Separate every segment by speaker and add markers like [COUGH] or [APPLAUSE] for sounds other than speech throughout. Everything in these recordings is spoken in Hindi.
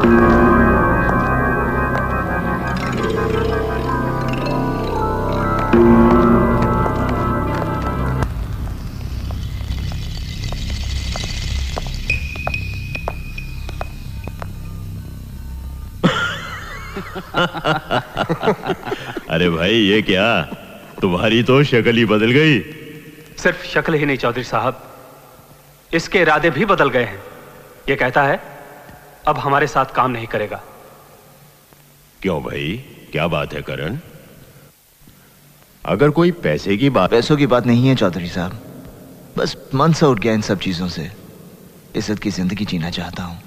Speaker 1: [LAUGHS] अरे भाई, ये क्या? तुम्हारी तो शक्ल ही बदल गई।
Speaker 2: सिर्फ़ शक्ल ही नहीं, चौधरी साहब। इसके इरादे भी बदल गए हैं। ये कहता है अब हमारे साथ काम नहीं करेगा।
Speaker 1: क्यों भाई? क्या बात है करण? अगर कोई पैसे की बात
Speaker 3: पैसों की बात नहीं है चौधरी साहब। बस मन से उठ गया इन सब चीज़ों से। इज़्ज़त की ज़िंदगी जीना चाहता हूँ।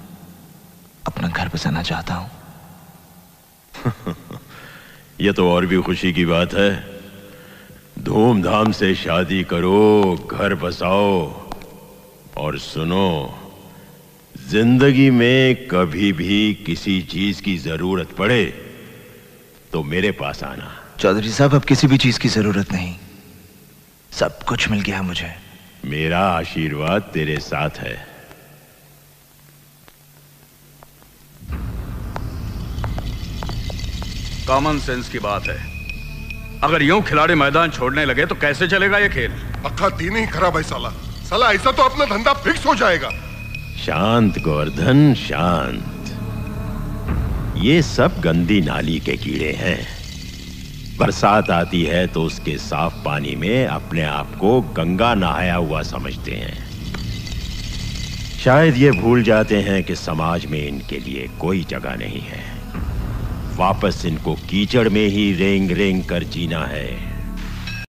Speaker 3: अपना घर बसाना चाहता हूँ। [LAUGHS]
Speaker 1: यह तो और भी खुशी की बात है। धूमधाम से शादी करो घर बसाओ और सुनो। ज़िंदगी में कभी भी किसी चीज़ की ज़रूरत पड़े तो मेरे पास आना।
Speaker 3: चौधरी साहब अब किसी भी चीज़ की ज़रूरत नहीं। सब कुछ मिल गया मुझे।
Speaker 1: मेरा आशीर्वाद तेरे साथ है।
Speaker 4: कॉमन सेंस की बात है। अगर यूँ खिलाड़ी मैदान छोड़ने लगे तो कैसे चलेगा ये खेल?
Speaker 5: पक्का तीन ही खराब है साला। साला ऐसा तो अपना धंधा फिक्स हो जाएगा।
Speaker 1: शांत गोवर्धन, शांत। ये सब गंदी नाली के कीड़े हैं। बरसात आती है तो उसके साफ़ पानी में अपने आप को गंगा नहाया हुआ समझते हैं। शायद ये भूल जाते हैं कि समाज में इनके लिए कोई जगह नहीं है। वापस इनको कीचड़ में ही रेंग रेंग कर जीना है।